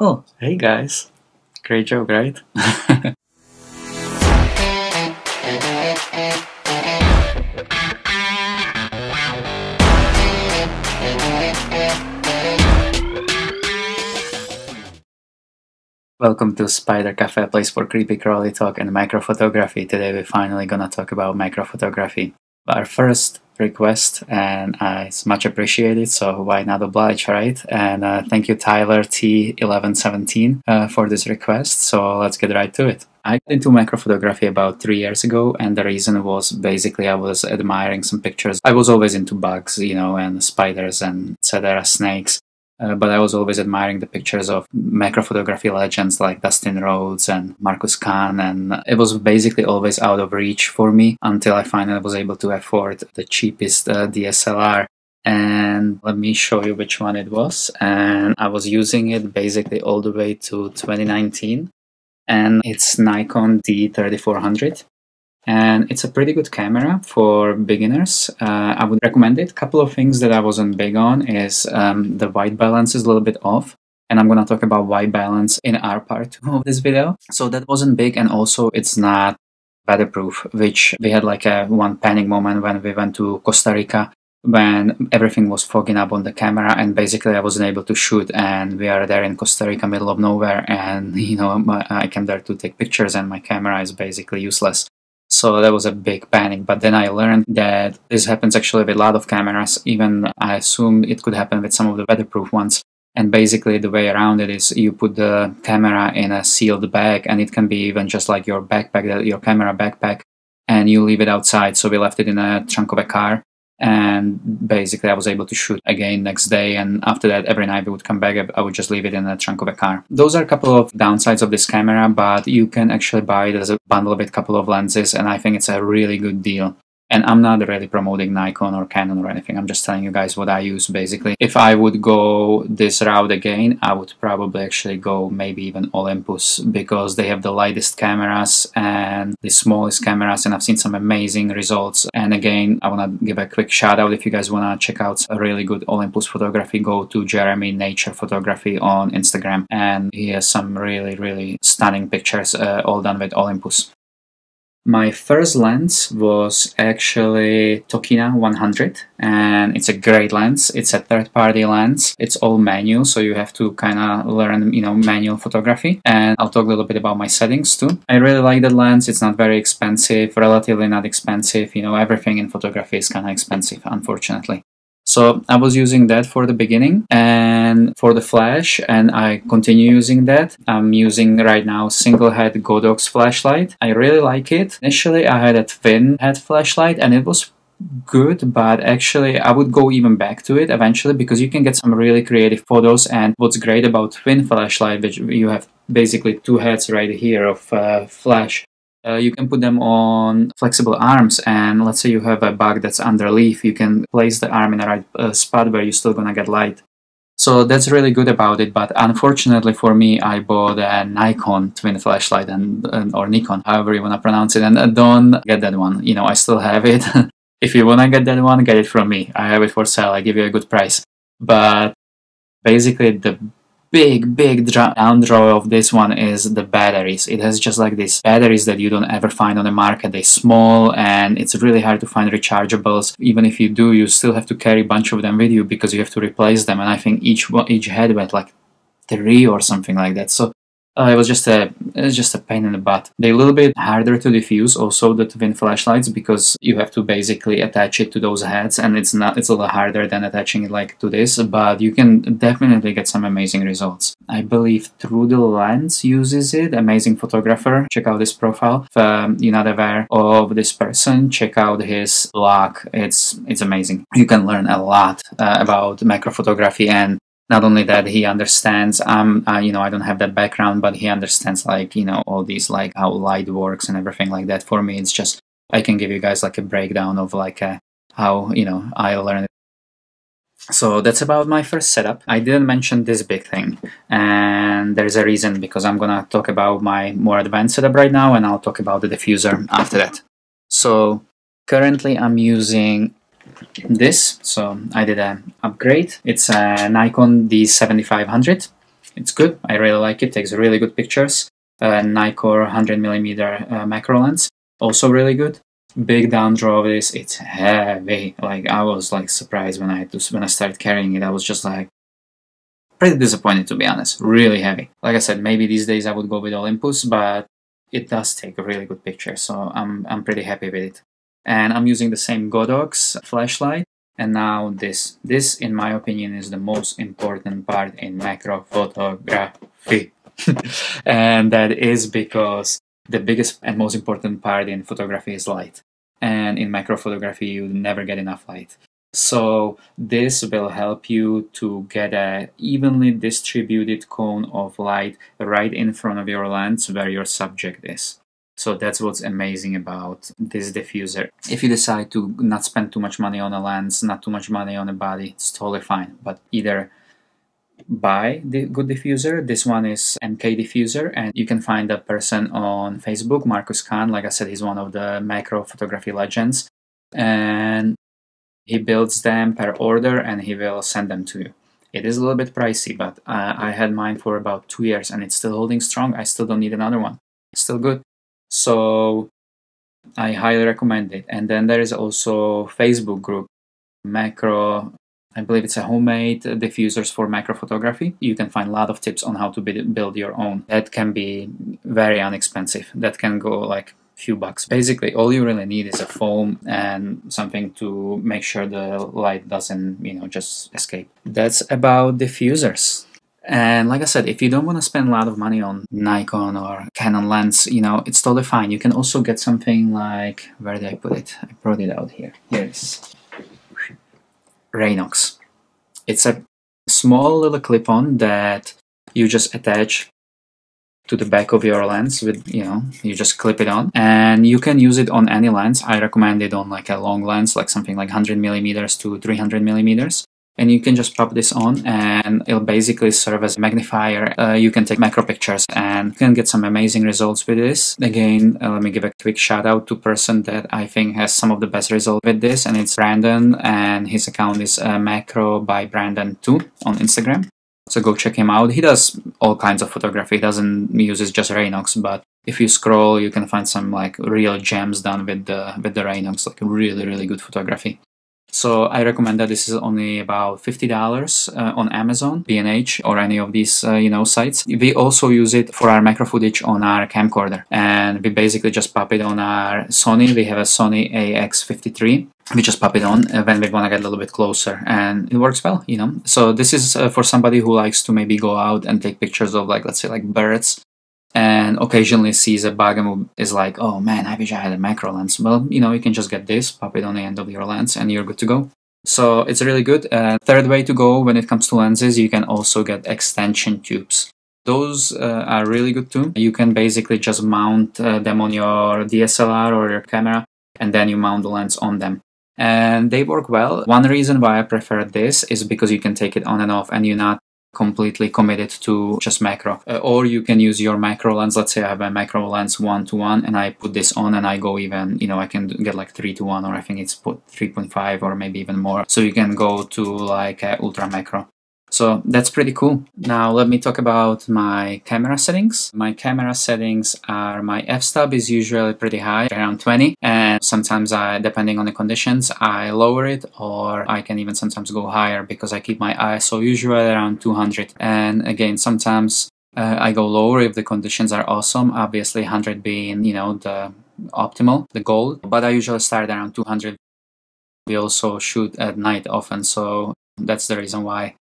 Oh, hey guys. Great joke, right? Welcome to Spider Cafe, a place for creepy crawly talk and microphotography. Today we're finally gonna talk about microphotography. Our first request and uh, it's much appreciated so why not oblige right? And uh, thank you tyler t1117 uh, for this request so let's get right to it. I got into microphotography about three years ago and the reason was basically i was admiring some pictures. I was always into bugs you know and spiders and etc snakes uh, but I was always admiring the pictures of macrophotography legends like Dustin Rhodes and Marcus Kahn, and it was basically always out of reach for me until I finally was able to afford the cheapest uh, DSLR. And let me show you which one it was. And I was using it basically all the way to 2019, and it's Nikon D3400 and it's a pretty good camera for beginners. Uh, I would recommend it. A couple of things that I wasn't big on is um, the white balance is a little bit off. And I'm gonna talk about white balance in our part of this video. So that wasn't big, and also it's not weatherproof, which we had like a one panic moment when we went to Costa Rica when everything was fogging up on the camera and basically I wasn't able to shoot and we are there in Costa Rica middle of nowhere and you know I came there to take pictures and my camera is basically useless so that was a big panic. But then I learned that this happens actually with a lot of cameras. Even I assume it could happen with some of the weatherproof ones. And basically, the way around it is you put the camera in a sealed bag, and it can be even just like your backpack, your camera backpack, and you leave it outside. So we left it in a trunk of a car, and basically I was able to shoot again next day and after that every night we would come back I would just leave it in the trunk of a car. Those are a couple of downsides of this camera but you can actually buy it as a bundle with a couple of lenses and I think it's a really good deal. And I'm not really promoting Nikon or Canon or anything. I'm just telling you guys what I use basically. If I would go this route again, I would probably actually go maybe even Olympus because they have the lightest cameras and the smallest cameras and I've seen some amazing results. And again, I want to give a quick shout out if you guys want to check out a really good Olympus photography, go to Jeremy Nature Photography on Instagram and he has some really, really stunning pictures uh, all done with Olympus. My first lens was actually Tokina 100 and it's a great lens. It's a third party lens. It's all manual so you have to kind of learn, you know, manual photography and I'll talk a little bit about my settings too. I really like the lens. It's not very expensive, relatively not expensive. You know, everything in photography is kind of expensive unfortunately. So I was using that for the beginning and for the flash and I continue using that. I'm using right now single head Godox flashlight. I really like it. Initially I had a twin head flashlight and it was good but actually i would go even back to it eventually because you can get some really creative photos and what's great about twin flashlight which you have basically two heads right here of uh, flash uh, you can put them on flexible arms and let's say you have a bug that's under leaf you can place the arm in the right uh, spot where you're still gonna get light. So that's really good about it but unfortunately for me i bought a nikon twin flashlight and, and or nikon however you want to pronounce it and uh, don't get that one. You know i still have it. If you want to get that one get it from me. I have it for sale. I give you a good price. But basically the big big down draw of this one is the batteries. It has just like these batteries that you don't ever find on the market. They're small and it's really hard to find rechargeables. Even if you do you still have to carry a bunch of them with you because you have to replace them. And i think each each head went like three or something like that. So uh, it was just a it was just a pain in the butt. They're a little bit harder to diffuse, also the twin flashlights, because you have to basically attach it to those heads, and it's not it's a little harder than attaching it like to this, but you can definitely get some amazing results. I believe True the Lens uses it. Amazing photographer. Check out this profile. If um, you're not aware of this person, check out his blog. It's it's amazing. You can learn a lot uh, about macro photography and not only that he understands um uh, you know i don't have that background but he understands like you know all these like how light works and everything like that. For me it's just i can give you guys like a breakdown of like uh, how you know i learned. So that's about my first setup. I didn't mention this big thing and there's a reason because i'm gonna talk about my more advanced setup right now and i'll talk about the diffuser after that. So currently i'm using this so I did an upgrade it's a Nikon D7500 it's good. I really like it. Takes really good pictures. Uh, Nikkor 100 millimeter uh, macro lens, also really good. Big down draw of this. It's heavy. Like I was like surprised when I when I started carrying it. I was just like pretty disappointed to be honest. Really heavy. Like I said, maybe these days I would go with Olympus, but it does take a really good picture. So I'm I'm pretty happy with it. And I'm using the same Godox flashlight and now this. This, in my opinion, is the most important part in macro photography. and that is because the biggest and most important part in photography is light. And in macro photography, you never get enough light. So this will help you to get a evenly distributed cone of light right in front of your lens where your subject is. So that's what's amazing about this diffuser. If you decide to not spend too much money on a lens, not too much money on a body, it's totally fine. But either buy the good diffuser. This one is MK diffuser, and you can find the person on Facebook, Marcus Kahn. Like I said, he's one of the macro photography legends, and he builds them per order, and he will send them to you. It is a little bit pricey, but uh, I had mine for about two years, and it's still holding strong. I still don't need another one. It's still good. So I highly recommend it. And then there is also Facebook group, macro. I believe it's a homemade diffusers for macro photography. You can find a lot of tips on how to build your own. That can be very inexpensive. That can go like few bucks. Basically, all you really need is a foam and something to make sure the light doesn't, you know, just escape. That's about diffusers. And like I said, if you don't want to spend a lot of money on Nikon or Canon lens, you know, it's totally fine. You can also get something like, where did I put it? I brought it out here. Here it is. Raynox. It's a small little clip-on that you just attach to the back of your lens with you know you just clip it on and you can use it on any lens i recommend it on like a long lens like something like 100 millimeters to 300 millimeters and you can just pop this on and it'll basically serve as a magnifier. Uh, you can take macro pictures and you can get some amazing results with this. Again, uh, let me give a quick shout out to person that I think has some of the best results with this and it's Brandon and his account is uh, macro by Brandon 2 on Instagram. So go check him out. He does all kinds of photography. He doesn't uses just Raynox, but if you scroll, you can find some like real gems done with the with the Raynox, like really really good photography. So I recommend that this is only about $50 uh, on Amazon, B&H or any of these, uh, you know, sites. We also use it for our macro footage on our camcorder and we basically just pop it on our Sony. We have a Sony AX53 we just pop it on uh, when we want to get a little bit closer and it works well you know so this is uh, for somebody who likes to maybe go out and take pictures of like let's say like birds and occasionally sees a bug and is like, oh man, I wish I had a macro lens. Well, you know, you can just get this, pop it on the end of your lens, and you're good to go. So it's really good. Uh, third way to go when it comes to lenses, you can also get extension tubes. Those uh, are really good too. You can basically just mount uh, them on your DSLR or your camera, and then you mount the lens on them. And they work well. One reason why I prefer this is because you can take it on and off, and you're not completely committed to just macro. Uh, or you can use your macro lens. Let's say I have a macro lens one to one and I put this on and I go even, you know, I can get like three to one or I think it's put 3.5 or maybe even more. So you can go to like ultra macro. So that's pretty cool. Now let me talk about my camera settings. My camera settings are my f-stop is usually pretty high, around 20, and sometimes I, depending on the conditions, I lower it or I can even sometimes go higher because I keep my ISO usually around 200. And again, sometimes uh, I go lower if the conditions are awesome. Obviously, 100 being you know the optimal, the goal. But I usually start around 200. We also shoot at night often, so that's the reason why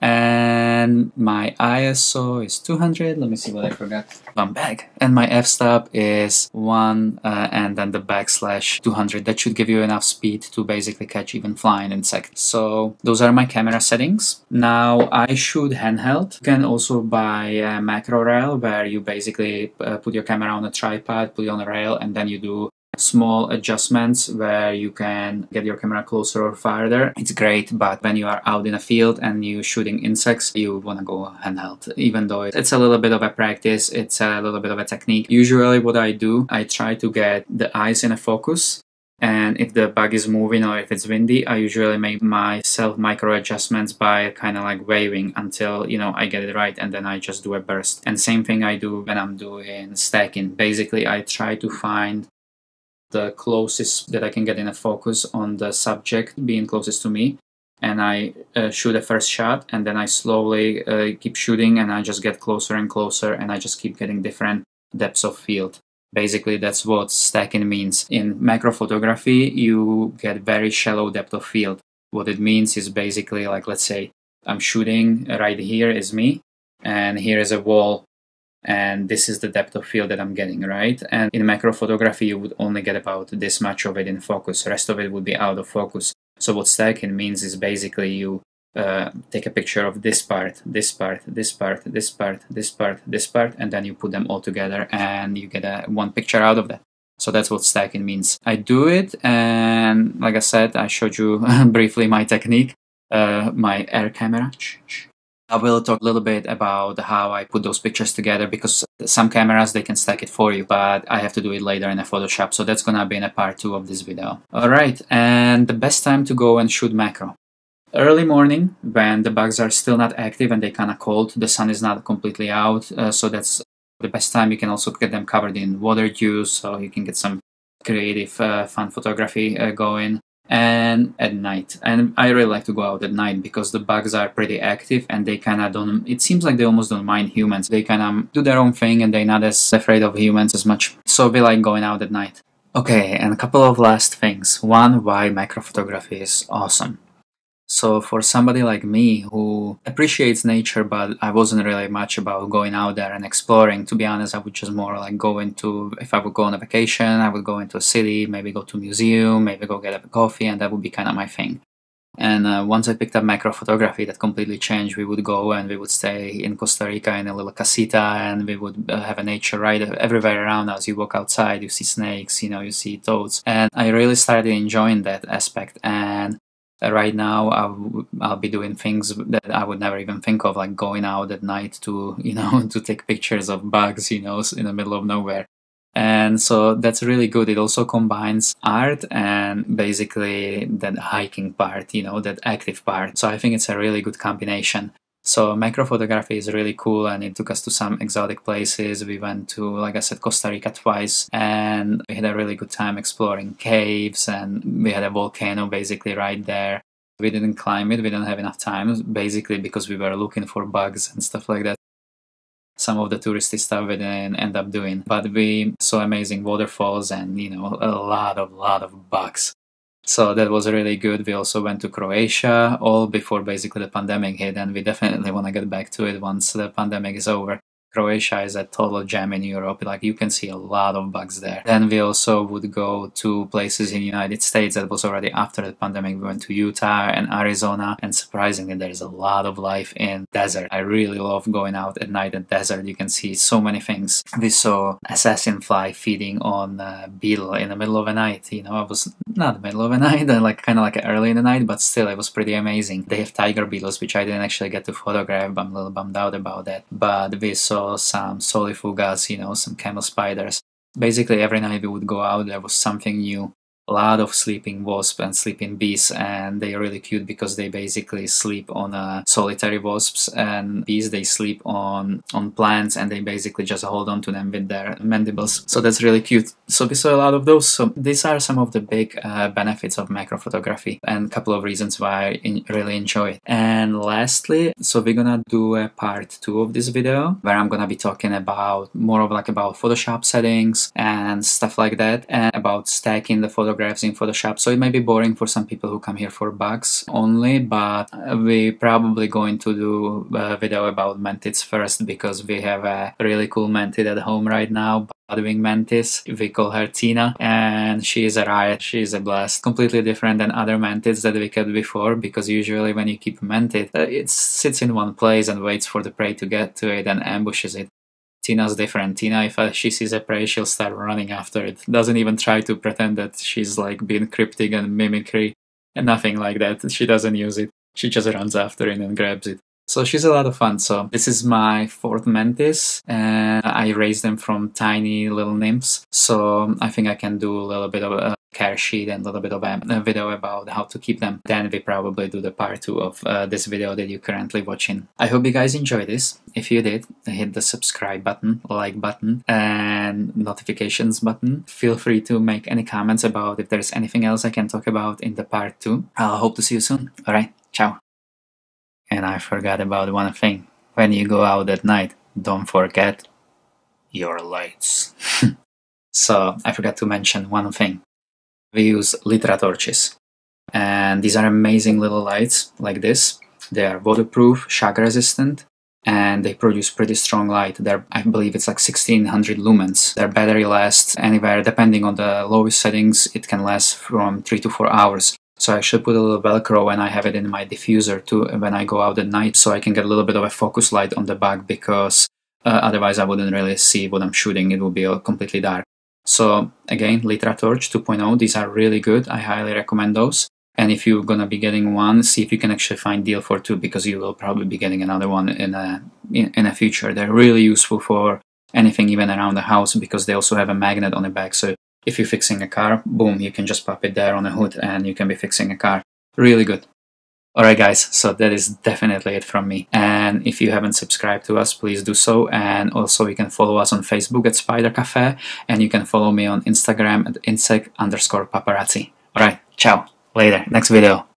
and my ISO is 200. Let me see what I forgot. One bag. And my f-stop is 1 uh, and then the backslash 200. That should give you enough speed to basically catch even flying insects. So those are my camera settings. Now I shoot handheld. You can also buy a macro rail where you basically uh, put your camera on a tripod, put it on a rail, and then you do small adjustments where you can get your camera closer or farther. It's great, but when you are out in a field and you're shooting insects, you want to go handheld. Even though it's a little bit of a practice, it's a little bit of a technique. Usually what I do, I try to get the eyes in a focus And if the bug is moving or if it's windy, I usually make myself micro adjustments by kind of like waving until, you know, I get it right and then I just do a burst. And same thing I do when I'm doing stacking. Basically, I try to find the closest that I can get in a focus on the subject being closest to me and I uh, shoot a first shot and then I slowly uh, keep shooting and I just get closer and closer and I just keep getting different depths of field. Basically, that's what stacking means. In macro photography, you get very shallow depth of field. What it means is basically like, let's say I'm shooting right here is me and here is a wall and this is the depth of field that I'm getting, right? And in macro photography, you would only get about this much of it in focus. The rest of it would be out of focus. So what stacking means is basically you uh, take a picture of this part, this part, this part, this part, this part, this part, and then you put them all together and you get a one picture out of that. So that's what stacking means. I do it, and like I said, I showed you briefly my technique, uh, my air camera. I will talk a little bit about how I put those pictures together because some cameras they can stack it for you, but I have to do it later in a Photoshop. So that's gonna be in a part two of this video. Alright, and the best time to go and shoot macro. Early morning when the bugs are still not active and they kinda cold, the sun is not completely out, uh, so that's the best time. You can also get them covered in water juice, so you can get some creative, uh, fun photography uh, going and at night. And I really like to go out at night because the bugs are pretty active and they kind of don't, it seems like they almost don't mind humans. They kind of do their own thing and they're not as afraid of humans as much. So we like going out at night. Okay, and a couple of last things. One, why microphotography is awesome. So for somebody like me who appreciates nature, but I wasn't really much about going out there and exploring. To be honest, I would just more like go into, if I would go on a vacation, I would go into a city, maybe go to a museum, maybe go get a coffee, and that would be kind of my thing. And uh, once I picked up macro photography, that completely changed. We would go and we would stay in Costa Rica in a little casita, and we would uh, have a nature right everywhere around us. You walk outside, you see snakes, you know, you see toads, and I really started enjoying that aspect. And right now I'll, be doing things that I would never even think of, like going out at night to, you know, to take pictures of bugs, you know, in the middle of nowhere. And so that's really good. It also combines art and basically that hiking part, you know, that active part. So I think it's a really good combination. So macro photography is really cool and it took us to some exotic places. We went to, like I said, Costa Rica twice and we had a really good time exploring caves and we had a volcano basically right there. We didn't climb it, we didn't have enough time basically because we were looking for bugs and stuff like that. Some of the touristy stuff we didn't end up doing, but we saw amazing waterfalls and you know a lot of lot of bugs. So that was really good. We also went to Croatia all before basically the pandemic hit, and we definitely want to get back to it once the pandemic is over. Croatia is a total gem in Europe. Like you can see a lot of bugs there. Then we also would go to places in the United States that was already after the pandemic. We went to Utah and Arizona, and surprisingly, there's a lot of life in desert. I really love going out at night in desert. You can see so many things. We saw assassin fly feeding on a beetle in the middle of the night. You know, it was not the middle of the night, like kind of like early in the night, but still, it was pretty amazing. They have tiger beetles, which I didn't actually get to photograph. I'm a little bummed out about that. But we saw some solifugas, you know, some camel spiders. Basically, every night we would go out, there was something new a lot of sleeping wasps and sleeping bees and they are really cute because they basically sleep on uh, solitary wasps and bees they sleep on on plants and they basically just hold on to them with their mandibles. So that's really cute. So we saw a lot of those. So these are some of the big uh, benefits of macro photography and a couple of reasons why I in- really enjoy it. And lastly so we're gonna do a part two of this video where I'm gonna be talking about more of like about Photoshop settings and stuff like that and about stacking the photo photographs in Photoshop. So it may be boring for some people who come here for bugs only, but we probably going to do a video about mantids first because we have a really cool mantid at home right now. Bloodwing mantis. We call her Tina, and she is a riot. She is a blast. Completely different than other mantids that we kept before, because usually when you keep a mantid, uh, it sits in one place and waits for the prey to get to it and ambushes it. Tina's different. Tina, if uh, she sees a prey, she'll start running after it. Doesn't even try to pretend that she's like being cryptic and mimicry and nothing like that. She doesn't use it. She just runs after it and grabs it. So she's a lot of fun. So this is my fourth mantis and I raised them from tiny little nymphs. So I think I can do a little bit of a care sheet and a little bit of a, video about how to keep them, then we probably do the part two of uh, this video that you're currently watching. I hope you guys enjoyed this. If you did, hit the subscribe button, like button, and notifications button. Feel free to make any comments about if there's anything else I can talk about in the part two. I'll hope to see you soon. Alright, ciao. And I forgot about one thing. When you go out at night, don't forget your lights. so I forgot to mention one thing we use Litra torches. And these are amazing little lights like this. They are waterproof, shock resistant, and they produce pretty strong light. They're, I believe it's like 1600 lumens. Their battery lasts anywhere, depending on the lowest settings, it can last from 3 to 4 hours. So I should put a little velcro and I have it in my diffuser too when I go out at night so I can get a little bit of a focus light on the bug because uh, otherwise I wouldn't really see what I'm shooting. It would be completely dark. So again, Litra Torch 2.0, these are really good. I highly recommend those. And if you're gonna be getting one, see if you can actually find deal for two because you will probably be getting another one in a in, in a future. They're really useful for anything even around the house because they also have a magnet on the back. So if you're fixing a car, boom, you can just pop it there on the hood and you can be fixing a car. Really good. Alright guys, so that is definitely it from me. And if you haven't subscribed to us, please do so. And also you can follow us on Facebook at Spider Cafe and you can follow me on Instagram at insect underscore paparazzi. Alright, ciao. Later. Next video.